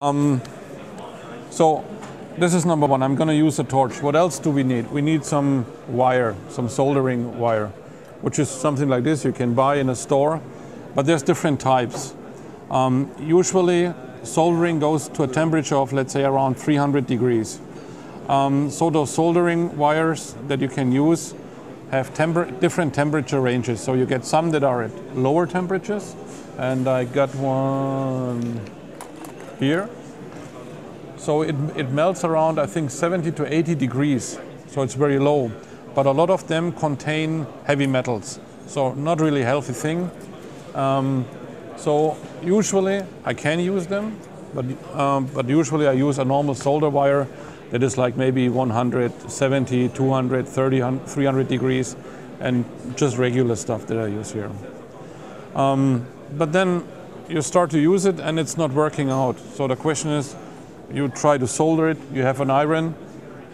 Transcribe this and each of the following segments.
Um, so this is number one. I'm going to use a torch. What else do we need? We need some wire, some soldering wire, which is something like this you can buy in a store, but there's different types. Um, usually soldering goes to a temperature of let's say around 300 degrees. Um, so those soldering wires that you can use have temper different temperature ranges. So you get some that are at lower temperatures, and I got one here. So it, it melts around, I think, 70 to 80 degrees. So it's very low. But a lot of them contain heavy metals. So not really healthy thing. Um, so usually I can use them, but, um, but usually I use a normal solder wire that is like maybe 170, 200, 30, 300 degrees, and just regular stuff that I use here. Um, but then you start to use it and it's not working out. So the question is, you try to solder it, you have an iron,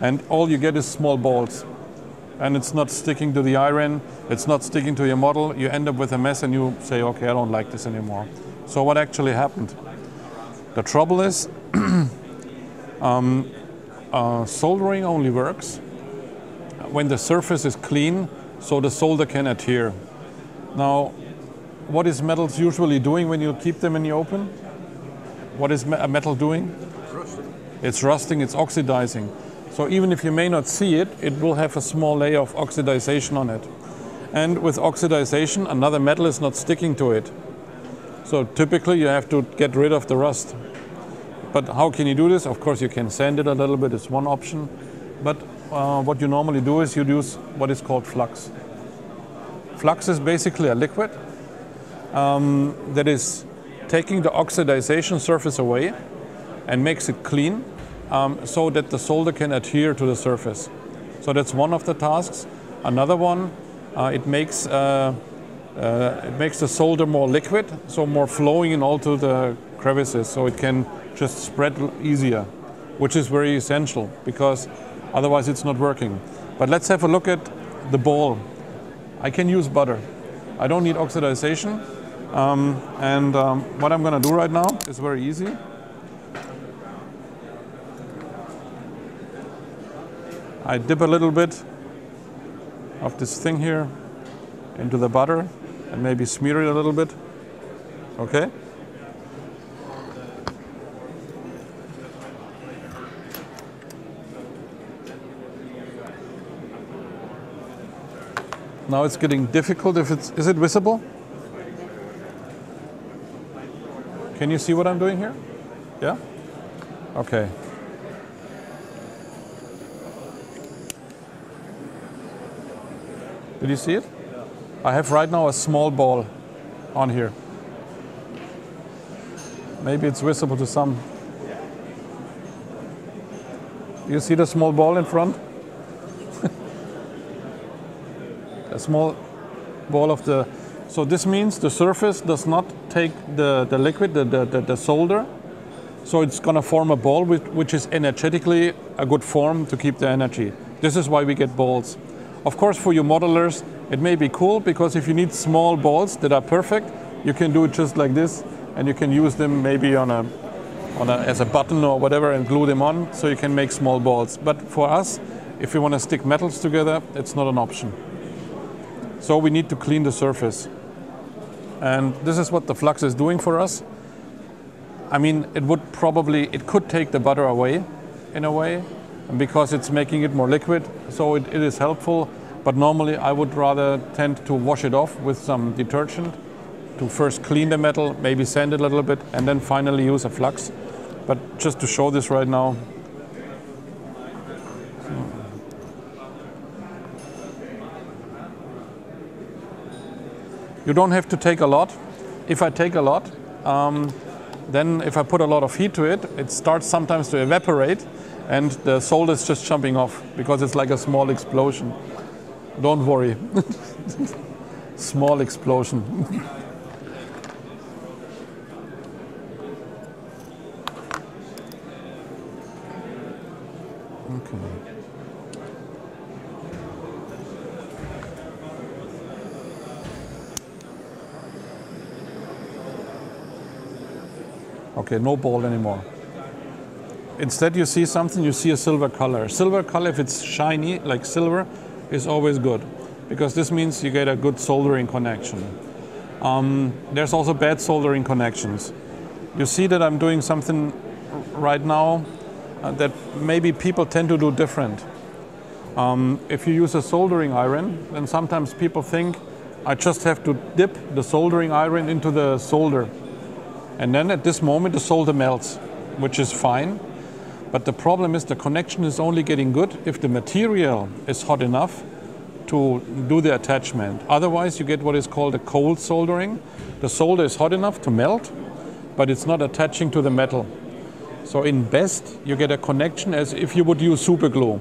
and all you get is small balls. And it's not sticking to the iron, it's not sticking to your model, you end up with a mess and you say, okay, I don't like this anymore. So what actually happened? The trouble is, um, uh, soldering only works when the surface is clean so the solder can adhere. Now, what is metals usually doing when you keep them in the open? What is a metal doing? Rusting. It's rusting, it's oxidizing. So even if you may not see it, it will have a small layer of oxidization on it. And with oxidization, another metal is not sticking to it. So typically you have to get rid of the rust. But how can you do this? Of course, you can sand it a little bit, it's one option. But uh, what you normally do is you use what is called flux. Flux is basically a liquid um, that is taking the oxidization surface away and makes it clean um, so that the solder can adhere to the surface. So that's one of the tasks. Another one, uh, it makes uh, uh, it makes the solder more liquid, so more flowing in all to the crevices, so it can just spread easier, which is very essential because otherwise it's not working. But let's have a look at the ball. I can use butter. I don't need oxidization. Um, and um, what I'm going to do right now is very easy. I dip a little bit of this thing here into the butter and maybe smear it a little bit. Okay? Now it's getting difficult if it's is it visible? Can you see what I'm doing here? Yeah? Okay. Did you see it? I have right now a small ball on here. Maybe it's visible to some. You see the small ball in front? a small ball of the so this means the surface does not take the, the liquid, the, the, the solder, so it's going to form a ball with, which is energetically a good form to keep the energy. This is why we get balls. Of course, for you modelers, it may be cool because if you need small balls that are perfect, you can do it just like this and you can use them maybe on a, on a, as a button or whatever and glue them on so you can make small balls. But for us, if you want to stick metals together, it's not an option. So we need to clean the surface. And this is what the flux is doing for us. I mean, it would probably, it could take the butter away in a way because it's making it more liquid. So it, it is helpful. But normally I would rather tend to wash it off with some detergent to first clean the metal, maybe sand it a little bit, and then finally use a flux. But just to show this right now, You don't have to take a lot. If I take a lot, um, then if I put a lot of heat to it, it starts sometimes to evaporate and the solder is just jumping off because it's like a small explosion. Don't worry. small explosion. Okay, no ball anymore. instead you see something, you see a silver color. Silver color, if it's shiny like silver, is always good because this means you get a good soldering connection. Um, there's also bad soldering connections. You see that I'm doing something right now uh, that maybe people tend to do different. Um, if you use a soldering iron, then sometimes people think I just have to dip the soldering iron into the solder. And then at this moment the solder melts, which is fine. But the problem is the connection is only getting good if the material is hot enough to do the attachment. Otherwise you get what is called a cold soldering. The solder is hot enough to melt, but it's not attaching to the metal. So in best, you get a connection as if you would use super glue,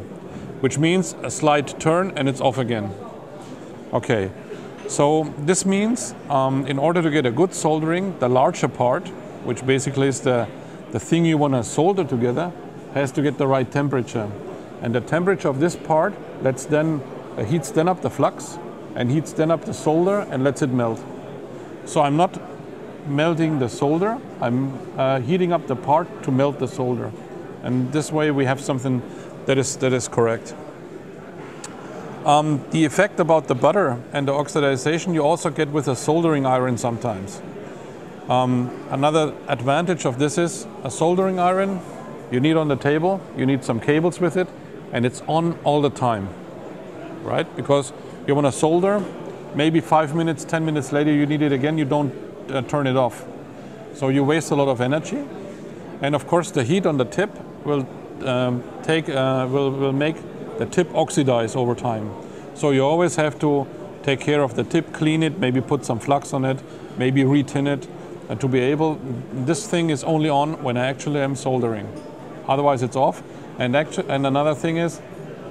which means a slight turn and it's off again. Okay, so this means um, in order to get a good soldering, the larger part, which basically is the, the thing you want to solder together, has to get the right temperature. And the temperature of this part lets then uh, heats then up the flux and heats then up the solder and lets it melt. So I'm not melting the solder, I'm uh, heating up the part to melt the solder. And this way we have something that is, that is correct. Um, the effect about the butter and the oxidization you also get with a soldering iron sometimes. Um, another advantage of this is a soldering iron you need on the table, you need some cables with it, and it's on all the time, right? Because you want to solder, maybe five minutes, 10 minutes later you need it again, you don't uh, turn it off. So you waste a lot of energy. And of course the heat on the tip will um, take, uh, will, will make the tip oxidize over time. So you always have to take care of the tip, clean it, maybe put some flux on it, maybe retin it, and to be able, this thing is only on when I actually am soldering. Otherwise it's off. And, actu- and another thing is,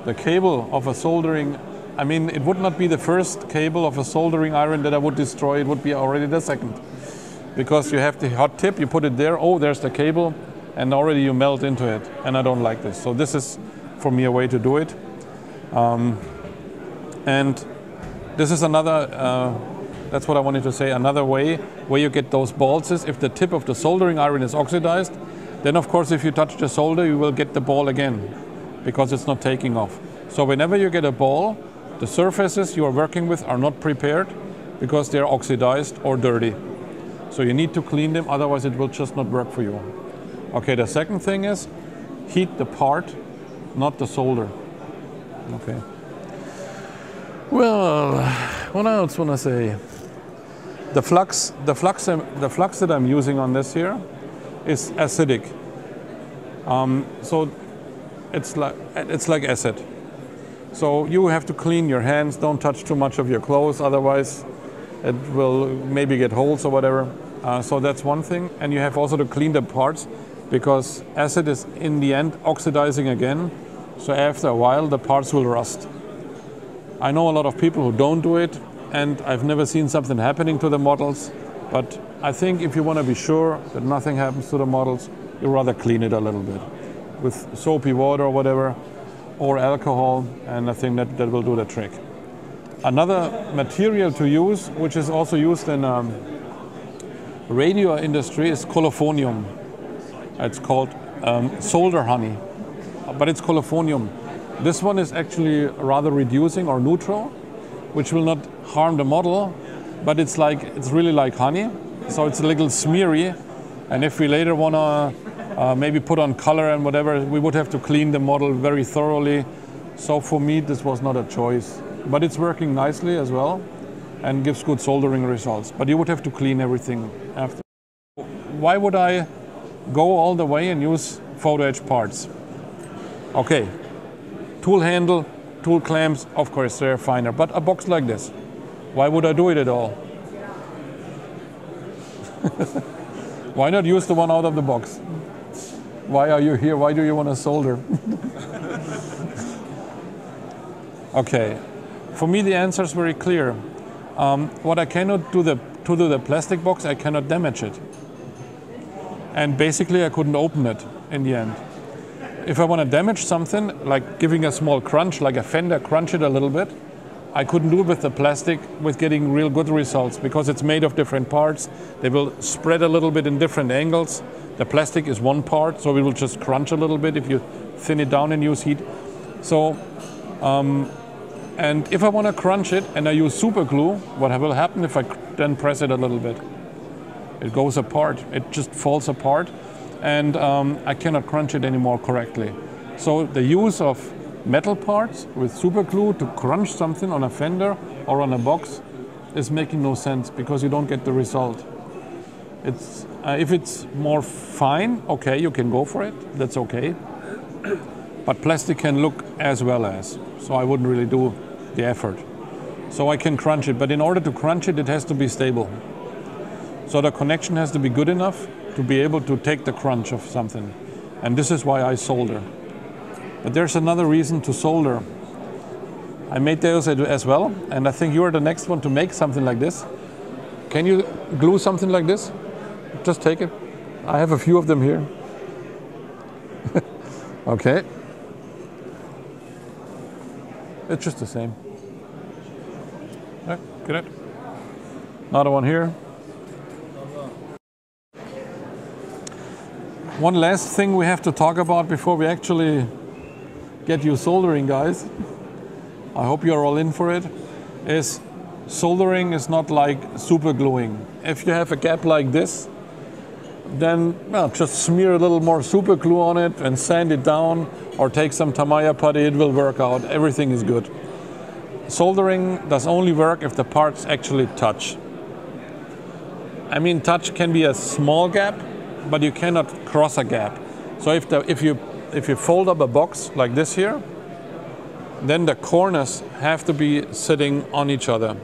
the cable of a soldering, I mean, it would not be the first cable of a soldering iron that I would destroy, it would be already the second. Because you have the hot tip, you put it there, oh, there's the cable, and already you melt into it. And I don't like this. So this is, for me, a way to do it. Um, and this is another, uh, that's what I wanted to say, another way where you get those balls is if the tip of the soldering iron is oxidized, then of course if you touch the solder you will get the ball again because it's not taking off. So whenever you get a ball, the surfaces you are working with are not prepared because they're oxidized or dirty. So you need to clean them, otherwise it will just not work for you. Okay, the second thing is heat the part, not the solder. Okay. Well, what else want to say? The flux, the flux, the flux that I'm using on this here is acidic. Um, so it's like it's like acid. So you have to clean your hands. Don't touch too much of your clothes, otherwise it will maybe get holes or whatever. Uh, so that's one thing. And you have also to clean the parts because acid is in the end oxidizing again. So after a while, the parts will rust. I know a lot of people who don't do it, and I've never seen something happening to the models. But I think if you want to be sure that nothing happens to the models, you rather clean it a little bit with soapy water or whatever, or alcohol, and I think that, that will do the trick. Another material to use, which is also used in um, radio industry, is colophonium. It's called um, solder honey, but it's colophonium. This one is actually rather reducing or neutral, which will not harm the model, but it's like it's really like honey, so it's a little smeary. And if we later want to uh, maybe put on color and whatever, we would have to clean the model very thoroughly. So for me, this was not a choice, but it's working nicely as well, and gives good soldering results. But you would have to clean everything after. Why would I go all the way and use photo etch parts? Okay, tool handle, tool clamps, of course they're finer, but a box like this, why would I do it at all? Why not use the one out of the box? Why are you here? Why do you want to solder? okay, for me the answer is very clear. Um, what I cannot do the, to do the plastic box, I cannot damage it. And basically I couldn't open it in the end. If I want to damage something, like giving a small crunch, like a fender, crunch it a little bit, I couldn't do it with the plastic with getting real good results because it's made of different parts. They will spread a little bit in different angles. The plastic is one part, so it will just crunch a little bit if you thin it down and use heat. So, um, and if I want to crunch it and I use super glue, what will happen if I then press it a little bit? It goes apart. It just falls apart, and um, I cannot crunch it anymore correctly. So the use of metal parts with super glue to crunch something on a fender or on a box is making no sense because you don't get the result. It's, uh, if it's more fine, okay, you can go for it. That's okay. But plastic can look as well as. So I wouldn't really do the effort. So I can crunch it, but in order to crunch it, it has to be stable. So the connection has to be good enough to be able to take the crunch of something. And this is why I solder. But there's another reason to solder. I made those as well, and I think you are the next one to make something like this. Can you glue something like this? Just take it. I have a few of them here. okay. It's just the same. get it? Another one here. One last thing we have to talk about before we actually get you soldering, guys. I hope you're all in for it. Is soldering is not like super gluing. If you have a gap like this, then well, just smear a little more super glue on it and sand it down or take some Tamiya putty, it will work out. Everything is good. Soldering does only work if the parts actually touch. I mean, touch can be a small gap, but you cannot cross a gap. So if, the, if you if you fold up a box like this here, then the corners have to be sitting on each other.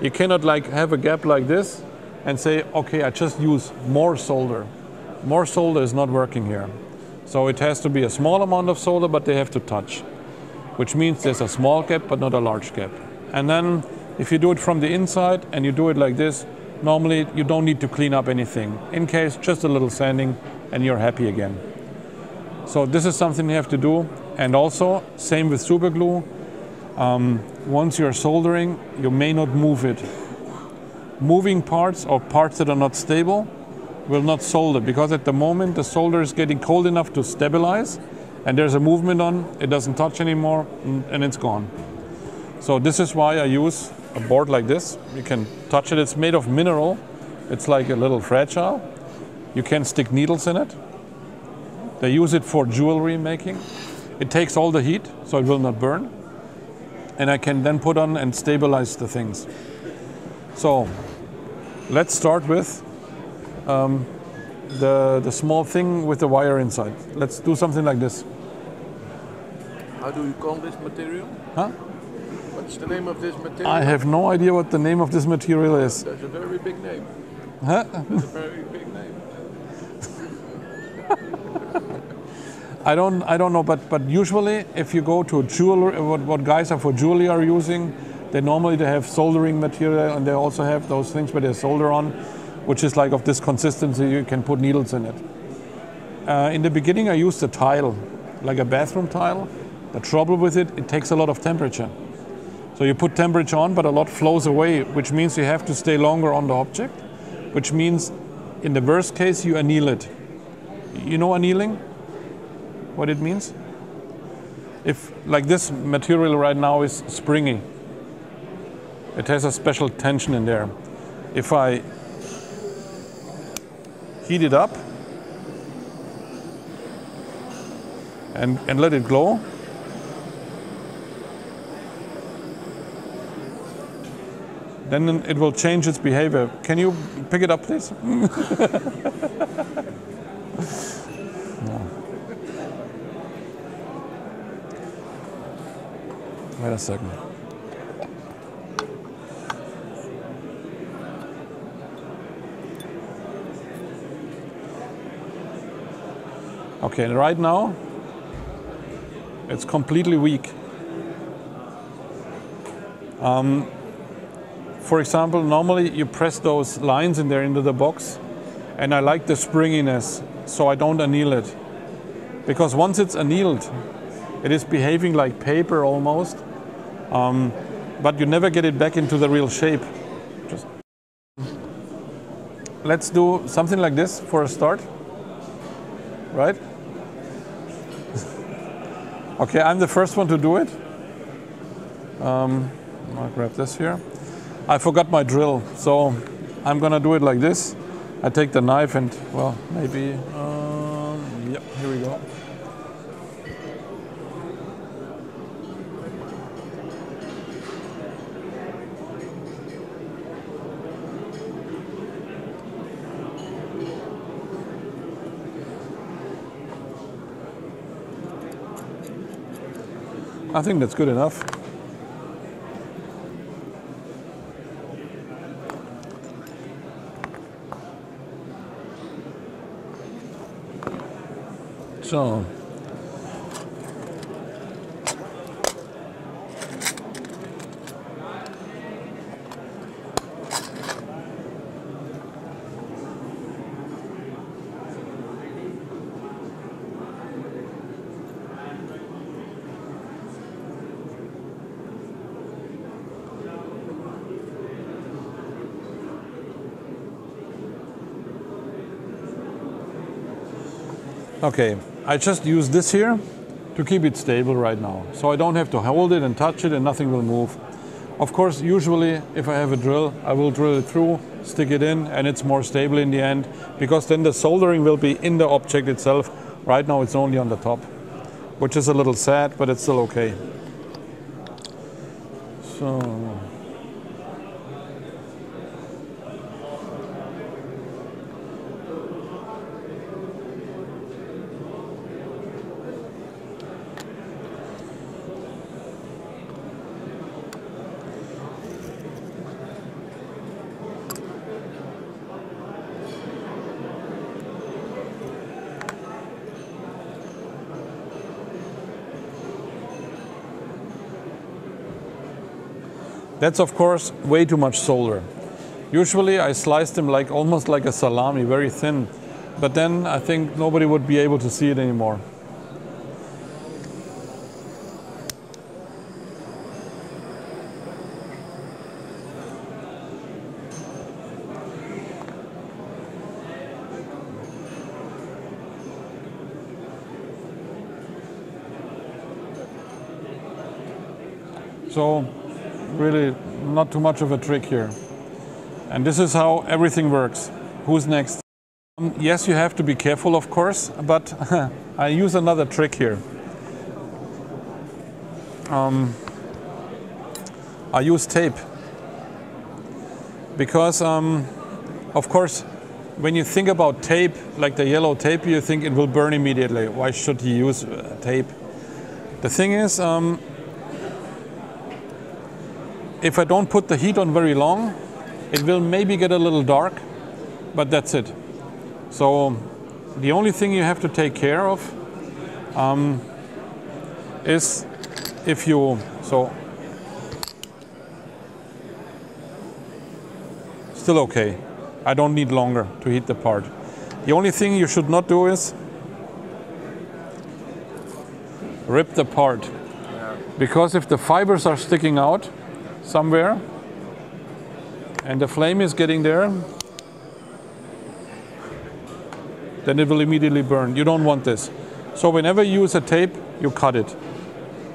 You cannot like have a gap like this and say, okay, I just use more solder. More solder is not working here. So it has to be a small amount of solder, but they have to touch, which means there's a small gap, but not a large gap. And then if you do it from the inside and you do it like this, normally you don't need to clean up anything. In case, just a little sanding and you're happy again. So this is something you have to do. And also, same with super glue. Um, once you're soldering, you may not move it. Moving parts or parts that are not stable will not solder because at the moment the solder is getting cold enough to stabilize and there's a movement on, it doesn't touch anymore and it's gone. So this is why I use a board like this. You can touch it, it's made of mineral. It's like a little fragile. You can stick needles in it they use it for jewelry making. It takes all the heat, so it will not burn. And I can then put on and stabilize the things. So let's start with um, the, the small thing with the wire inside. Let's do something like this. How do you call this material? Huh? What's the name of this material? I have no idea what the name of this material is. That's a very big name. Huh? That's a very big name. I don't, I don't know, but, but usually if you go to a jeweler, what, what guys are for jewelry are using, they normally they have soldering material and they also have those things where they solder on, which is like of this consistency, you can put needles in it. Uh, in the beginning I used a tile, like a bathroom tile. The trouble with it, it takes a lot of temperature. So you put temperature on, but a lot flows away, which means you have to stay longer on the object, which means in the worst case you anneal it. You know annealing? what it means? If, like this material right now is springy, it has a special tension in there. If I heat it up and, and let it glow, then it will change its behavior. Can you pick it up, please? Wait a second. Okay, right now it's completely weak. Um, for example, normally you press those lines in there into the box, and I like the springiness, so I don't anneal it. Because once it's annealed, it is behaving like paper almost, um, but you never get it back into the real shape. Just let's do something like this for a start, right? okay, I'm the first one to do it. Um, I'll grab this here. I forgot my drill, so I'm gonna do it like this. I take the knife and, well, maybe, um, yep, here we go. I think that's good enough. Okay, I just use this here to keep it stable right now. So I don't have to hold it and touch it and nothing will move. Of course, usually if I have a drill, I will drill it through, stick it in, and it's more stable in the end because then the soldering will be in the object itself. Right now it's only on the top, which is a little sad, but it's still okay. So. That's of course way too much solder. Usually I slice them like almost like a salami, very thin. But then I think nobody would be able to see it anymore. So really not too much of a trick here. And this is how everything works. Who's next? Um, yes, you have to be careful, of course, but I use another trick here. Um, I use tape because, um, of course, when you think about tape, like the yellow tape, you think it will burn immediately. Why should you use uh, tape? The thing is, um, if I don't put the heat on very long, it will maybe get a little dark, but that's it. So the only thing you have to take care of um, is if you, so still okay. I don't need longer to heat the part. The only thing you should not do is rip the part. Because if the fibers are sticking out, somewhere and the flame is getting there, then it will immediately burn. You don't want this. So whenever you use a tape, you cut it.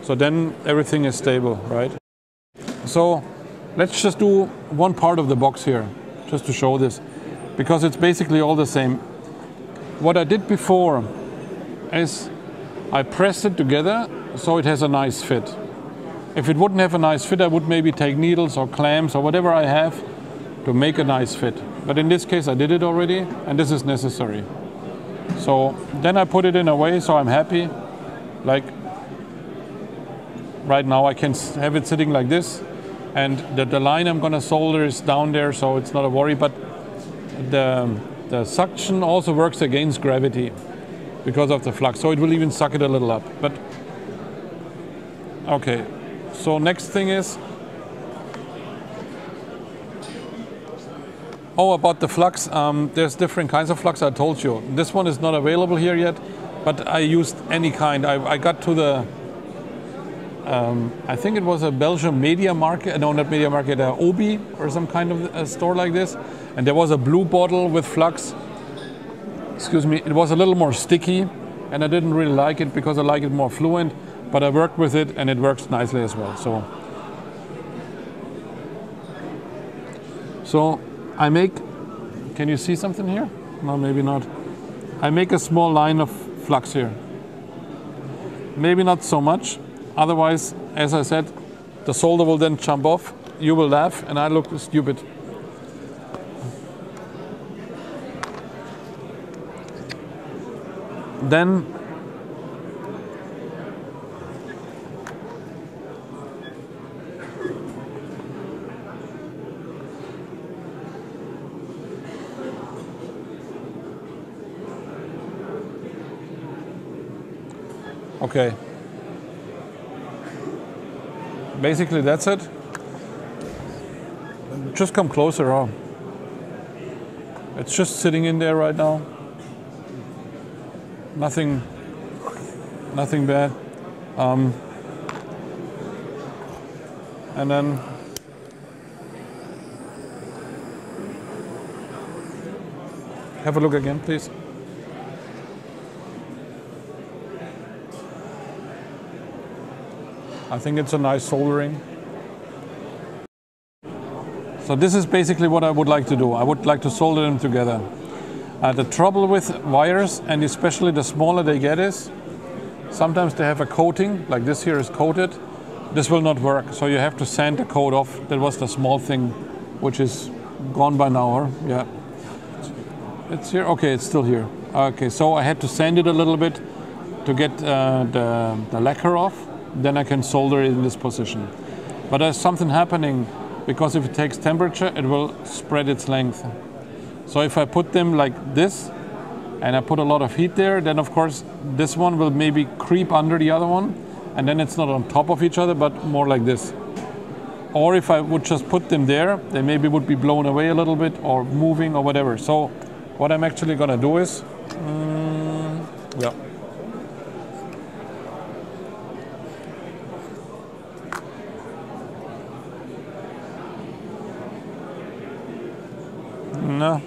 So then everything is stable, right? So let's just do one part of the box here, just to show this, because it's basically all the same. What I did before is I pressed it together so it has a nice fit. If it wouldn't have a nice fit, I would maybe take needles or clamps or whatever I have to make a nice fit. But in this case, I did it already, and this is necessary. So then I put it in a way so I'm happy. Like right now, I can have it sitting like this, and the, the line I'm going to solder is down there, so it's not a worry. But the, the suction also works against gravity because of the flux, so it will even suck it a little up. But okay, so next thing is, oh, about the flux, um, there's different kinds of flux, I told you. This one is not available here yet, but I used any kind. I, I got to the, um, I think it was a Belgian Media Markt, no, not Media Markt, uh, Obi or some kind of a store like this. And there was a blue bottle with flux. Excuse me, it was a little more sticky and I didn't really like it because I like it more fluent, but I worked with it and it works nicely as well. So, so I make, can you see something here? No, maybe not. I make a small line of flux here. Maybe not so much. Otherwise, as I said, the solder will then jump off. You will laugh and I look stupid. Then Okay. Basically, that's it. Just come closer, huh? It's just sitting in there right now. Nothing, nothing bad. Um, and then have a look again, please. I think it's a nice soldering. So this is basically what I would like to do. I would like to solder them together. Uh, the trouble with wires, and especially the smaller they get is, sometimes they have a coating, like this here is coated. This will not work, so you have to sand the coat off. That was the small thing, which is gone by now, or? yeah. It's here, okay, it's still here. Okay, so I had to sand it a little bit to get uh, the, the lacquer off then I can solder it in this position. But there's something happening because if it takes temperature, it will spread its length. So if I put them like this, and I put a lot of heat there, then of course this one will maybe creep under the other one, and then it's not on top of each other, but more like this. Or if I would just put them there, they maybe would be blown away a little bit, or moving, or whatever. So what I'm actually gonna do is, um, yeah. No.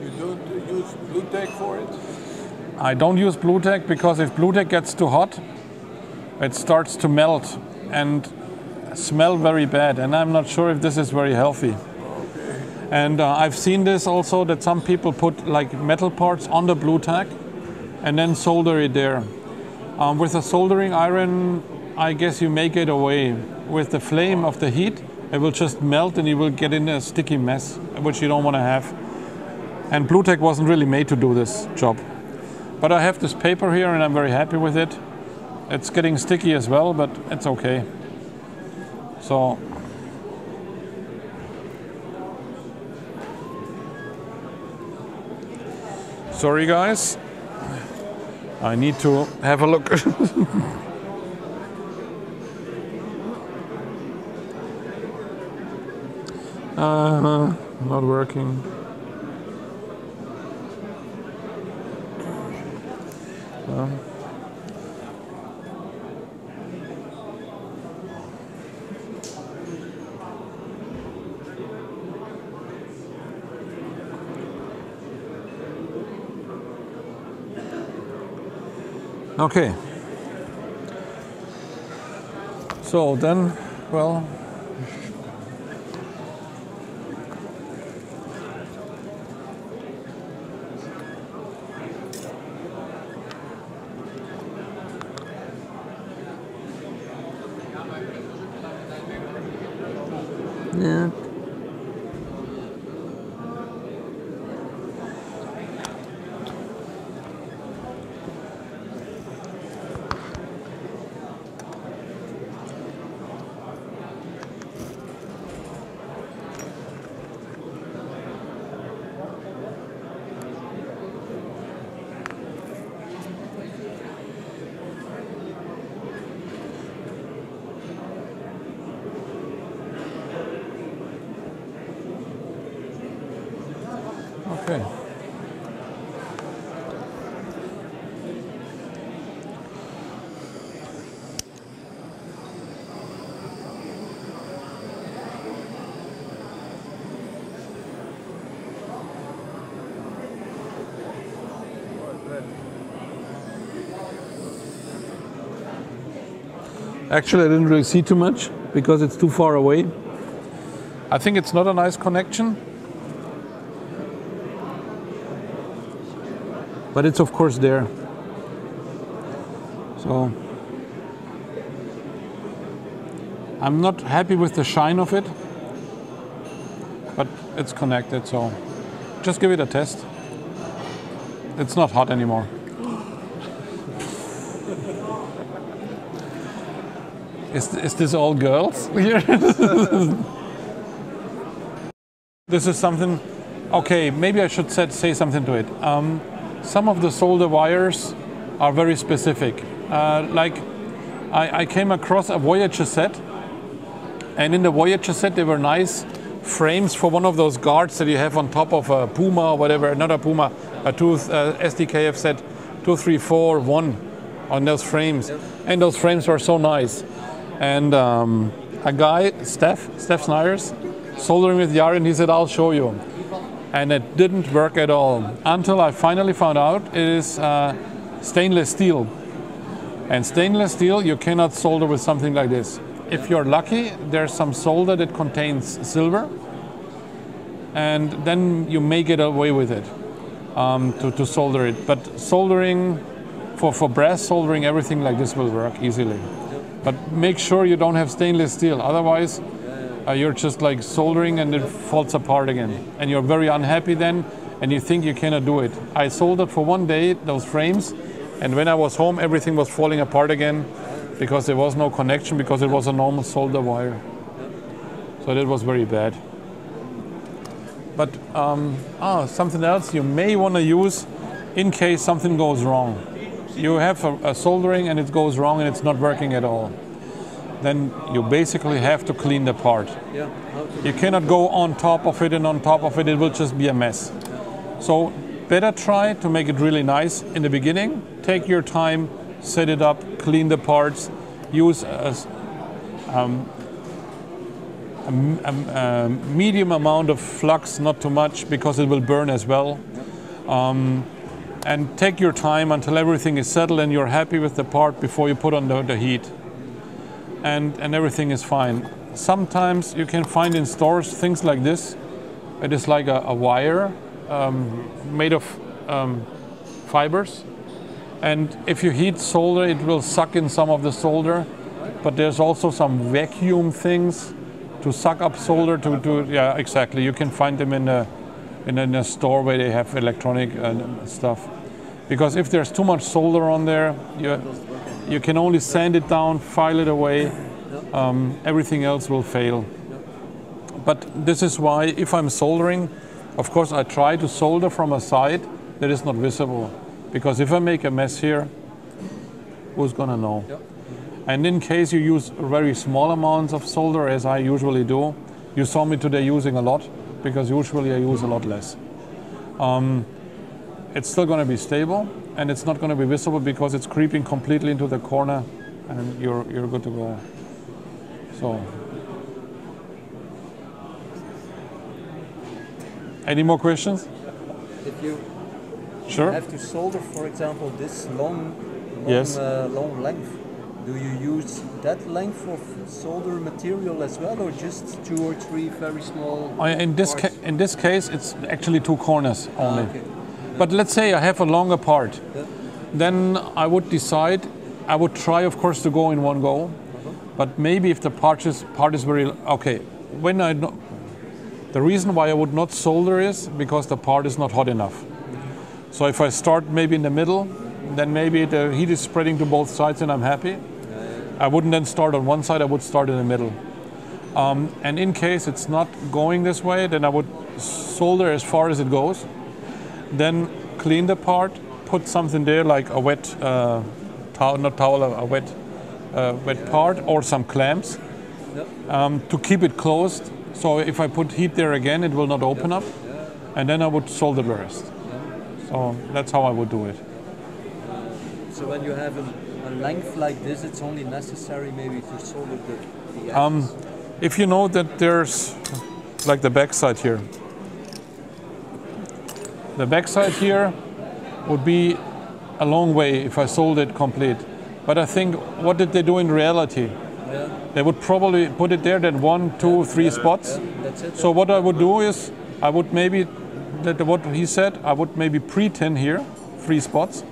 You don't use blue for it? I don't use Blu Tack because if Blu Tack gets too hot, it starts to melt and smell very bad. And I'm not sure if this is very healthy. Okay. And uh, I've seen this also that some people put like metal parts on the Blu Tack and then solder it there. Um, with a soldering iron, I guess you make it away. With the flame of the heat, it will just melt and you will get in a sticky mess, which you don't want to have. And Blu Tack wasn't really made to do this job. But I have this paper here and I'm very happy with it. It's getting sticky as well, but it's okay. So Sorry guys. I need to have a look. Uh, not working. Um. Okay. So then, well, Yeah. Okay. Actually, I didn't really see too much because it's too far away. I think it's not a nice connection. But it's of course there. So I'm not happy with the shine of it, but it's connected, so just give it a test. It's not hot anymore. Is, is this all girls here? this is something, okay, maybe I should set, say something to it. Um, some of the solder wires are very specific. Uh, like, I, I came across a Voyager set, and in the Voyager set, there were nice frames for one of those guards that you have on top of a Puma or whatever, not a Puma, a tooth, uh, Sd.Kfz. 2341 on those frames. And those frames were so nice. And um, a guy, Steph, Steph Snyers, soldering with Yarin, he said, I'll show you. And it didn't work at all until I finally found out it is uh, stainless steel. And stainless steel, you cannot solder with something like this. If you're lucky, there's some solder that contains silver, and then you may get away with it um, to, to solder it. But soldering, for, for brass soldering, everything like this will work easily. But make sure you don't have stainless steel, otherwise uh, you're just like soldering and it falls apart again. And you're very unhappy then, and you think you cannot do it. I soldered for one day those frames, and when I was home, everything was falling apart again because there was no connection because it was a normal solder wire. So that was very bad. But um, ah, something else you may want to use in case something goes wrong you have a, a soldering and it goes wrong and it's not working at all, then you basically have to clean the part. Yeah. You cannot go on top of it and on top of it, it will just be a mess. So better try to make it really nice in the beginning. Take your time, set it up, clean the parts, use a, um, a, a, a medium amount of flux, not too much, because it will burn as well. Um, and take your time until everything is settled and you're happy with the part before you put on the, the heat. And, and everything is fine. Sometimes you can find in stores things like this. It is like a, a wire um, made of um, fibers. And if you heat solder, it will suck in some of the solder. But there's also some vacuum things to suck up solder to, to yeah, exactly. You can find them in a, in a, in a store where they have electronic uh, stuff. Because if there's too much solder on there, you, you can only sand it down, file it away, um, everything else will fail. But this is why if I'm soldering, of course I try to solder from a side that is not visible. Because if I make a mess here, who's gonna know? And in case you use very small amounts of solder, as I usually do, you saw me today using a lot, because usually I use a lot less. Um, it's still going to be stable and it's not going to be visible because it's creeping completely into the corner and you're, you're good to go. So, any more questions? If you Sure. have to solder, for example, this long, long, Yes. uh, long length, do you use that length of solder material as well, or just two or three very small? I- In this, ca- in this case, it's actually two corners only. Ah, okay. But let's say I have a longer part. Yeah. Then I would decide, I would try, of course, to go in one go. But maybe if the part is, part is very, okay, when I, no, the reason why I would not solder is because the part is not hot enough. So if I start maybe in the middle, then maybe the heat is spreading to both sides and I'm happy. I wouldn't then start on one side, I would start in the middle. Um, and in case it's not going this way, then I would solder as far as it goes. Then clean the part, put something there like a wet uh, towel, not towel, a wet, uh, wet part or some clamps um, to keep it closed. So if I put heat there again, it will not open up. And then I would solder the rest. So that's how I would do it. So when you have a, a length like this, it's only necessary maybe to solder the, the Um, if you know that there's like the backside here, the backside here would be a long way if I sold it complete. But I think what did they do in reality? they would probably put it there, then one, two, three spots. That's it. So what I would do is, I would maybe, that what he said, I would maybe pre-tin here, three spots.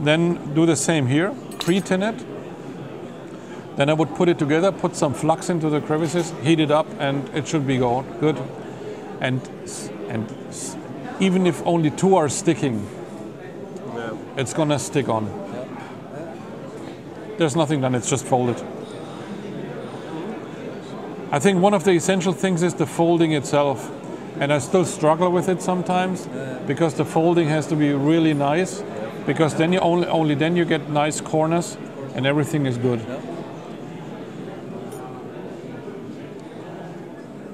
Then do the same here, pre-tin it. Then I would put it together, put some flux into the crevices, heat it up, and it should be go- good. And and even if only two are sticking, Yeah. it's gonna stick on. There's nothing done, it's just folded. I think one of the essential things is the folding itself. And I still struggle with it sometimes because the folding has to be really nice because then you only, only then you get nice corners and everything is good.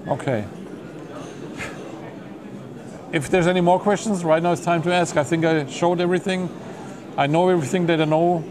Okay. If there's any more questions, right now it's time to ask. I think I showed everything. I know everything that I know